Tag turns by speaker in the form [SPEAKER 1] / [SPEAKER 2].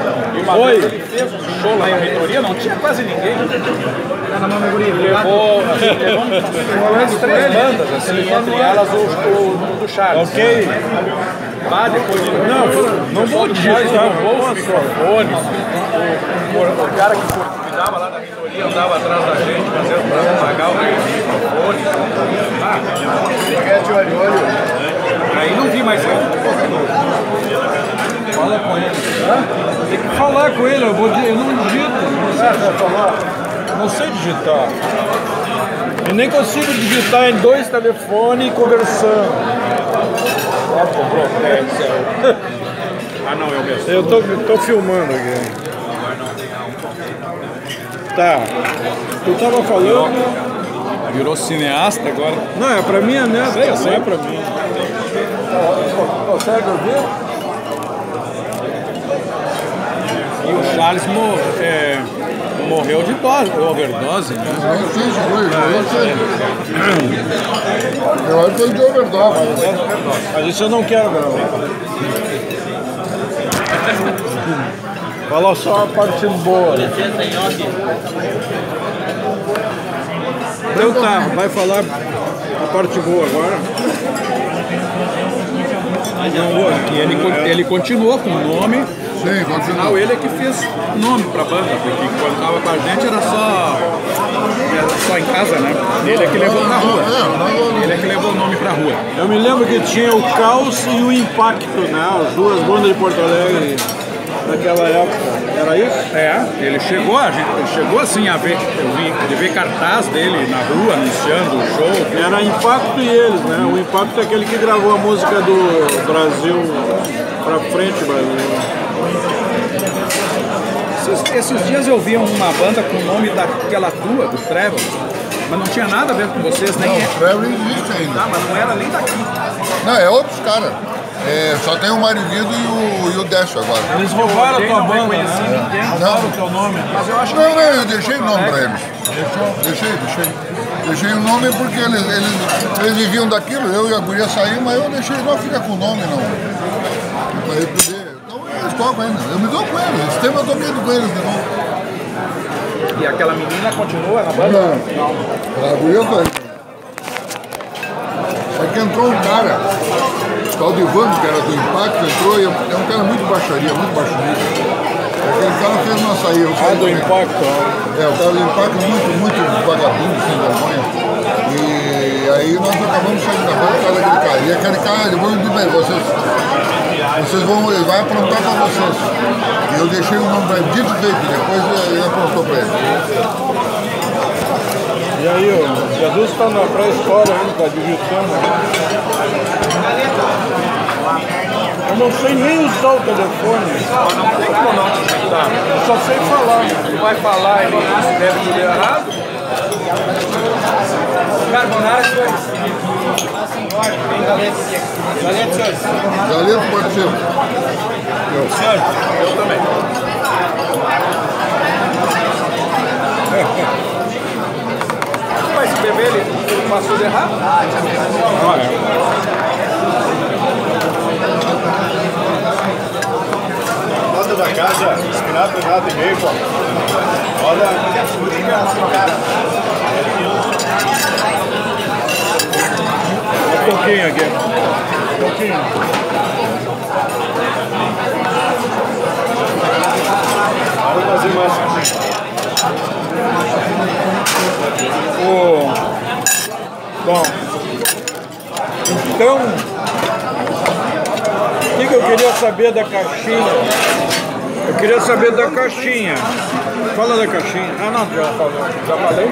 [SPEAKER 1] Oi.
[SPEAKER 2] Ele fez um show lá em reitoria, não tinha quase ninguém. Levou, assim, levou umas três bandas, assim, entre elas o, o, o do Charles.
[SPEAKER 1] Ok.
[SPEAKER 2] Lá depois de
[SPEAKER 1] Não, não vou
[SPEAKER 2] levou os microfones. O, o, o cara que cuidava lá da reitoria andava atrás da gente, fazendo para pagar o microfone. Ah, aí não vi mais ele.
[SPEAKER 1] Fala com ele. Tem que falar com ele, eu, vou, eu não digito. Não sei, não sei digitar. Eu nem consigo digitar em dois telefones conversando.
[SPEAKER 2] Ah não, eu mesmo.
[SPEAKER 1] Eu tô, tô filmando aqui. Tá. Tu tava falando.
[SPEAKER 2] Virou cineasta agora.
[SPEAKER 1] Não, é pra mim, né?
[SPEAKER 2] Sei, eu sei.
[SPEAKER 1] é pra mim. Consegue ouvir?
[SPEAKER 2] E o Charles mo- é, morreu de dose, overdose, né?
[SPEAKER 3] Não eu sei. Eu acho que de overdose.
[SPEAKER 1] Mas isso eu não quero gravar. Fala só a parte boa. Então tá, vai falar a parte boa agora. Não,
[SPEAKER 2] ele, ele continuou com o nome,
[SPEAKER 3] Sim,
[SPEAKER 2] afinal
[SPEAKER 3] continua.
[SPEAKER 2] ele é que fez nome pra banda, porque quando tava com a gente era só, era só em casa, né? Ele é que levou pra rua. Ele é que levou o nome pra rua.
[SPEAKER 1] Eu me lembro que tinha o Caos e o Impacto, né? As duas bandas de Porto Alegre naquela época. Era isso?
[SPEAKER 2] É, ele chegou, a gente ele chegou assim a ver, eu vi, de ver cartaz dele na rua anunciando o show.
[SPEAKER 1] Era Impacto e eles, né? O Impacto é aquele que gravou a música do Brasil pra frente, Brasil.
[SPEAKER 2] Esses, esses dias eu vi uma banda com o nome daquela tua, do Trevor, mas não tinha nada a ver com vocês, nem
[SPEAKER 3] Não,
[SPEAKER 2] é.
[SPEAKER 3] o Trevor existe ainda.
[SPEAKER 2] Ah, mas não era nem daqui.
[SPEAKER 3] Não, é outros caras. É, só tem o Mário Guido e o, e o Décio agora.
[SPEAKER 1] Eles roubaram a tua
[SPEAKER 2] não
[SPEAKER 1] banda, né?
[SPEAKER 2] ninguém.
[SPEAKER 1] Roubaram o teu nome.
[SPEAKER 2] Mas eu acho que
[SPEAKER 3] Não, não, eu deixei o nome pra eles. Deixei, deixei. Deixei o nome porque eles, eles, eles viviam daquilo, eu e a guria saímos, mas eu deixei, não fica com o nome não. Pra ele poder. Então eles tocam ainda. Eu me dou com eles. Esse tempo eu tô medo com eles de novo.
[SPEAKER 2] E aquela menina continua na banda?
[SPEAKER 3] Não. A guria foi. Só que entrou um cara, o tal de Vando, que era do Impacto, entrou e é um cara muito baixaria, muito baixo nível. Aquele cara fez uma saída.
[SPEAKER 1] Ah, do
[SPEAKER 3] também.
[SPEAKER 1] Impacto.
[SPEAKER 3] É, o cara do Impacto muito, muito vagabundo, sem vergonha. E aí nós acabamos saindo da banda por causa daquele cara. E aquele cara, ele falou bem, vocês, vocês vão, ele vai aprontar pra vocês. E eu deixei o nome pra ele, dito feito, depois ele aprontou pra ele.
[SPEAKER 1] E aí, o Jesus tá na pré-história ainda, tá digitando. Eu não sei nem usar o telefone.
[SPEAKER 2] Não tem como não digitar.
[SPEAKER 1] Eu só sei falar.
[SPEAKER 2] Vai falar, ele escreve tudo errado. Carbonara, senhores. Galete, senhores.
[SPEAKER 3] Galeto pode ser.
[SPEAKER 2] Eu também. Vai escrever ele, ele faz tudo errado?
[SPEAKER 1] Ah, é.
[SPEAKER 4] Roda da casa, espinafre, nada e meio, pô. Roda.
[SPEAKER 1] Um pouquinho aqui. Um pouquinho.
[SPEAKER 4] Vamos fazer mais.
[SPEAKER 1] O... Bom, então, o que, que eu queria saber da caixinha? Eu queria saber da caixinha. Fala da caixinha. Ah, não. Já falei? Já falei.